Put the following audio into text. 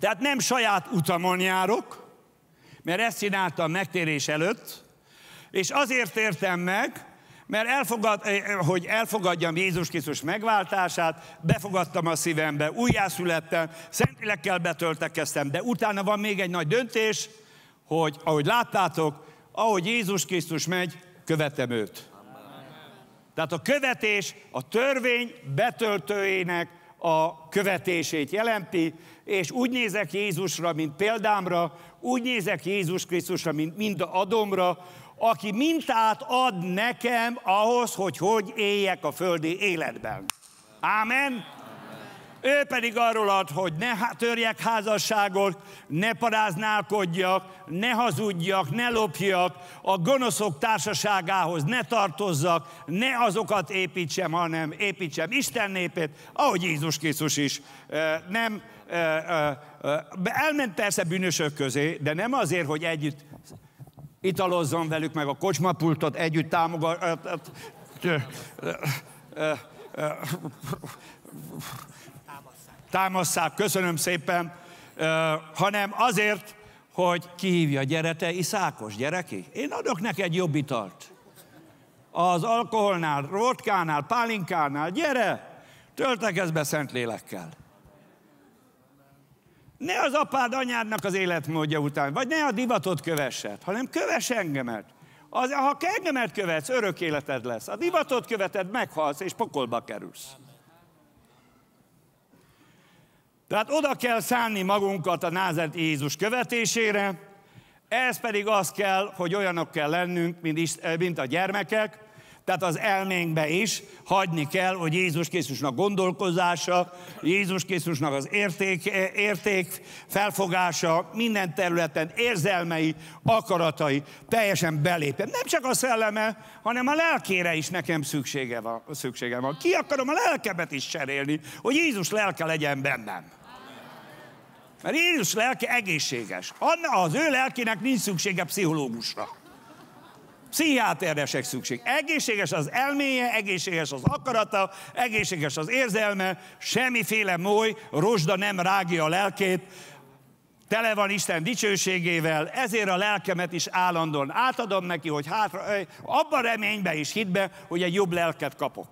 Tehát nem saját utamon járok, mert ezt csináltam megtérés előtt, és azért értem meg, mert elfogad, eh, hogy elfogadjam Jézus Krisztus megváltását, befogadtam a szívembe, újjászülettem, szentlélekkel betöltekeztem, de utána van még egy nagy döntés, hogy ahogy láttátok, ahogy Jézus Krisztus megy, követem őt. Tehát a követés a törvény betöltőjének a követését jelenti, és úgy nézek Jézusra, mint példámra, úgy nézek Jézus Krisztusra, mint mind adomra, aki mintát ad nekem ahhoz, hogy hogy éljek a földi életben. Ámen? Ő pedig arról ad, hogy ne törjek házasságot, ne paráználkodjak, ne hazudjak, ne lopjak, a gonoszok társaságához ne tartozzak, ne azokat építsem, hanem építsem Isten népét, ahogy Jézus Krisztus is. Nem elment persze bűnösök közé, de nem azért, hogy együtt italozzon velük meg a kocsmapultot, együtt támogat... Támasszák, köszönöm szépen, hanem azért, hogy kihívja, gyere te Iszákos, gyere ki. Én adok neked jobb italt. Az alkoholnál, rotkánál, pálinkánál, gyere, töltekezz be szent lélekkel. Ne az apád, anyádnak az életmódja után, vagy ne a divatot kövessed, hanem kövess engemet. Az, ha engemet követsz, örök életed lesz. A divatot követed, meghalsz, és pokolba kerülsz. Tehát oda kell szánni magunkat a názert Jézus követésére, ez pedig az kell, hogy olyanok kell lennünk, mint a gyermekek, tehát az elménkbe is hagyni kell, hogy Jézus Krisztusnak gondolkozása, Jézus Krisztusnak az érték, érték felfogása minden területen, érzelmei, akaratai teljesen belépjen. Nem csak a szelleme, hanem a lelkére is nekem szüksége van. Szüksége van. Ki akarom a lelkemet is cserélni, hogy Jézus lelke legyen bennem. Mert Jézus lelke egészséges. Az ő lelkének nincs szüksége pszichológusra. Pszichiáterre se szükség. Egészséges az elméje, egészséges az akarata, egészséges az érzelme, semmiféle moly, rozsda nem rágja a lelkét, tele van Isten dicsőségével, ezért a lelkemet is állandóan átadom neki, hogy hátra, abban reménybe is hitbe, hogy egy jobb lelket kapok.